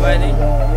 the.